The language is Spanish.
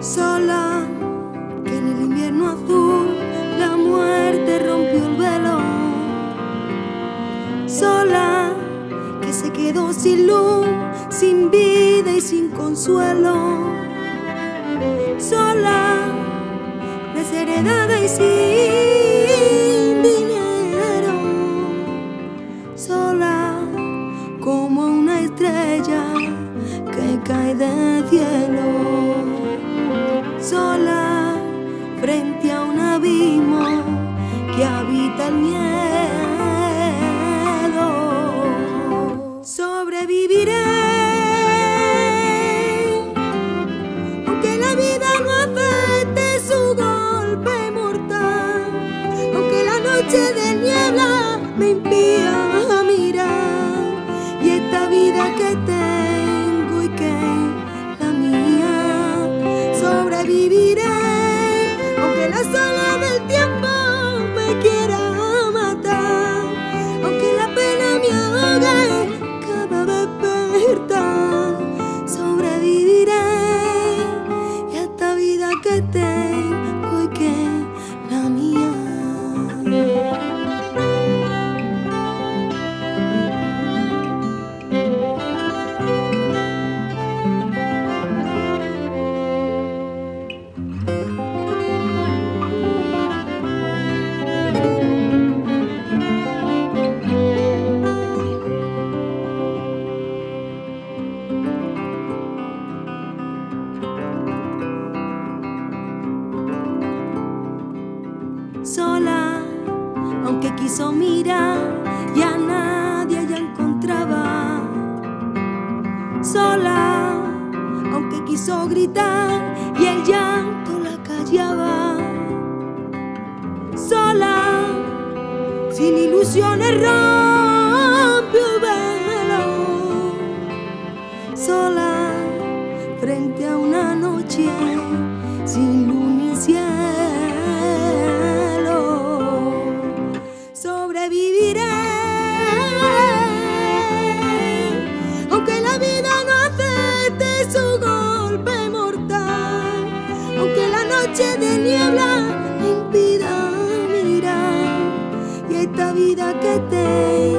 Sola, que en el invierno azul la muerte rompió el velo. Sola, que se quedó sin luz, sin vida y sin consuelo. Sola, desheredada y sin cae del cielo sola. viviré, aunque las alas quiso mirar y a nadie ya encontraba. Sola, aunque quiso gritar y el llanto la callaba. Sola, sin ilusiones rompió velo. Sola, frente a una noche sin luna y cielo. だけで